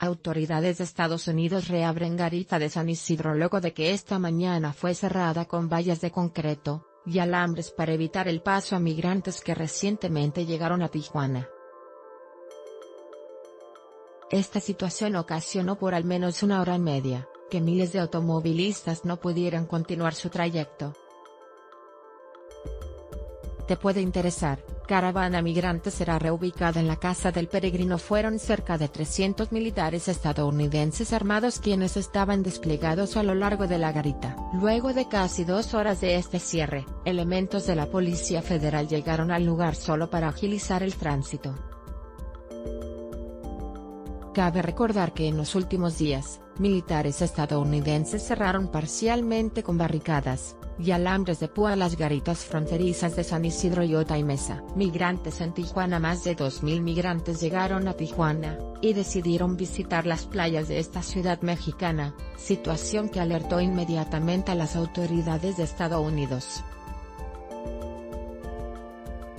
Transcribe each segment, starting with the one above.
Autoridades de Estados Unidos reabren garita de San Isidro luego de que esta mañana fue cerrada con vallas de concreto y alambres para evitar el paso a migrantes que recientemente llegaron a Tijuana. Esta situación ocasionó por al menos una hora y media, que miles de automovilistas no pudieran continuar su trayecto. Te puede interesar, caravana migrante será reubicada en la casa del peregrino fueron cerca de 300 militares estadounidenses armados quienes estaban desplegados a lo largo de la garita. Luego de casi dos horas de este cierre, elementos de la Policía Federal llegaron al lugar solo para agilizar el tránsito. Cabe recordar que en los últimos días, militares estadounidenses cerraron parcialmente con barricadas, y alambres de púa las garitas fronterizas de San Isidro y Ota y Mesa. Migrantes en Tijuana Más de 2.000 migrantes llegaron a Tijuana, y decidieron visitar las playas de esta ciudad mexicana, situación que alertó inmediatamente a las autoridades de Estados Unidos.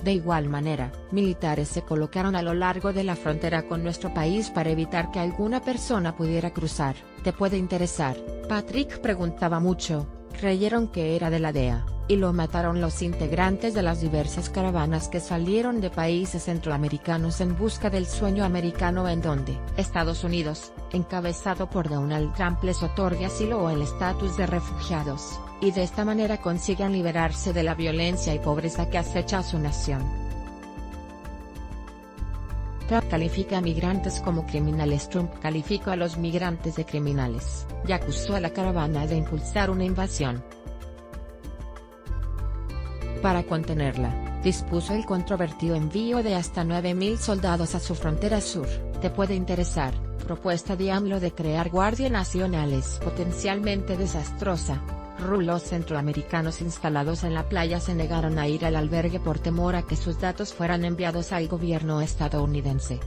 De igual manera, militares se colocaron a lo largo de la frontera con nuestro país para evitar que alguna persona pudiera cruzar. ¿Te puede interesar? Patrick preguntaba mucho, creyeron que era de la DEA, y lo mataron los integrantes de las diversas caravanas que salieron de países centroamericanos en busca del sueño americano en donde Estados Unidos, encabezado por Donald Trump les otorgue asilo o el estatus de refugiados, y de esta manera consigan liberarse de la violencia y pobreza que acecha a su nación. Trump califica a migrantes como criminales Trump calificó a los migrantes de criminales, y acusó a la caravana de impulsar una invasión. Para contenerla, dispuso el controvertido envío de hasta 9.000 soldados a su frontera sur. Te puede interesar, propuesta de AMLO de crear guardias nacionales potencialmente desastrosa, Rulos centroamericanos instalados en la playa se negaron a ir al albergue por temor a que sus datos fueran enviados al gobierno estadounidense.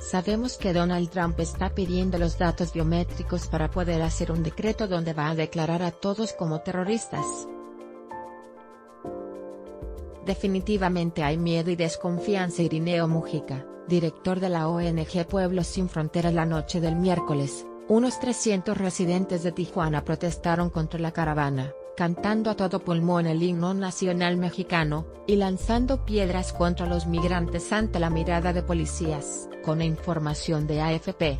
Sabemos que Donald Trump está pidiendo los datos biométricos para poder hacer un decreto donde va a declarar a todos como terroristas. Definitivamente hay miedo y desconfianza Irineo Mujica, director de la ONG Pueblos Sin Fronteras la noche del miércoles, unos 300 residentes de Tijuana protestaron contra la caravana, cantando a todo pulmón el himno nacional mexicano, y lanzando piedras contra los migrantes ante la mirada de policías, con información de AFP.